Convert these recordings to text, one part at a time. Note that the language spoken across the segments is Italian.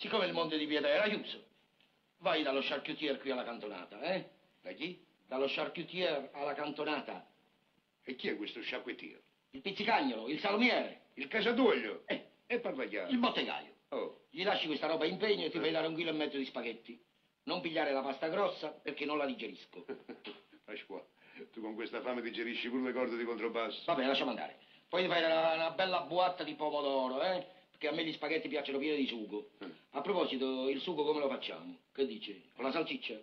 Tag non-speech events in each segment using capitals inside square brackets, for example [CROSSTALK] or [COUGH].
siccome il monte di Pietà era chiuso, vai dallo charcutier qui alla cantonata, eh? Da chi? Dallo charcutier alla cantonata. E chi è questo sciacquettiero? Il pizzicagnolo, il salumiere, Il casatoio? Eh. E parla chiaro. il bottegaio. Oh, Gli lasci questa roba in pegno e ti fai dare un chilo e mezzo di spaghetti. Non pigliare la pasta grossa perché non la digerisco. [LAUGHS] Pasqua, tu con questa fame digerisci pure le corde di controbasso. Va bene, lasciamo andare. Poi ti fai una, una bella buatta di pomodoro, eh? Perché a me gli spaghetti piacciono pieni di sugo. Mm. A proposito, il sugo come lo facciamo? Che dici? Con la salsiccia?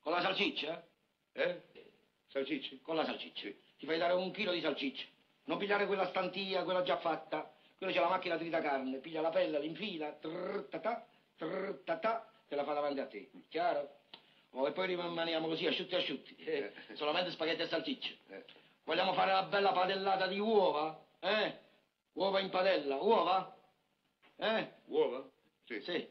Con la salsiccia? Eh? Salsicce? Con la salsiccia. Sì. Ti fai dare un chilo di salsiccia. Non pigliare quella stantia, quella già fatta. Quella c'è la macchina trita carne. Piglia la pelle, l'infila, trrr, tatà, trrr, tatà, te la fa davanti a te. Chiaro? Oh, e poi rimaniamo così, asciutti asciutti. Eh, [LAUGHS] solamente spaghetti e salsiccia. Eh. Vogliamo fare una bella padellata di uova? Eh? Uova in padella, uova? Eh? Uova? Sì. Sì.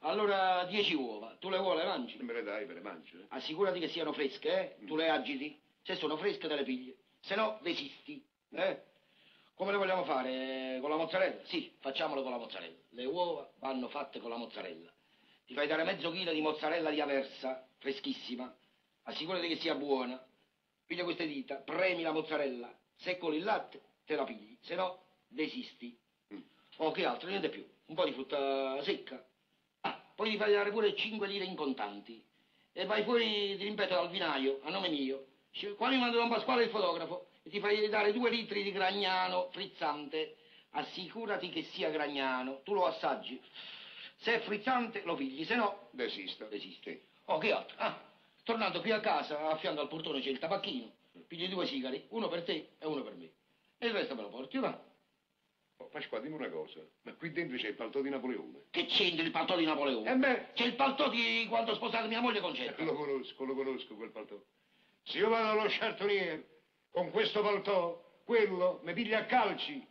Allora, 10 uova. Tu le uova le mangi? Me le dai, me le mangio. eh. Assicurati che siano fresche, eh? Tu le agiti. Se sono fresche te le pigli. Se no, desisti. Eh? Come le vogliamo fare? Con la mozzarella? Sì, facciamolo con la mozzarella. Le uova vanno fatte con la mozzarella. Ti fai dare mezzo chilo di mozzarella di Aversa, freschissima. Assicurati che sia buona. Piglia queste dita, premi la mozzarella. Se con il latte, te la pigli. Se no, desisti. Oh, che altro? Niente più. Un po' di frutta secca. Ah, poi fai dare pure 5 lire in contanti. E vai fuori, ti ripeto, dal vinaio, a nome mio. Qua mi manda Don Pasquale il fotografo e ti fai dare due litri di gragnano frizzante. Assicurati che sia gragnano. Tu lo assaggi. Se è frizzante, lo pigli, se no, Desisto. esiste. Oh, che altro? Ah, tornando qui a casa, a fianco al portone c'è il tabacchino. Pigli due sigari, uno per te e uno per me. E il resto me lo porti, va? Oh, Pasqua, dimmi una cosa. Ma qui dentro c'è il palto di Napoleone. Che c'entra il paltò di Napoleone? Eh beh, C'è il paltò di quando ho sposato mia moglie Concetta. lo conosco, lo conosco quel paltò. Se io vado allo chartoniere con questo paltò, quello mi piglia a calci.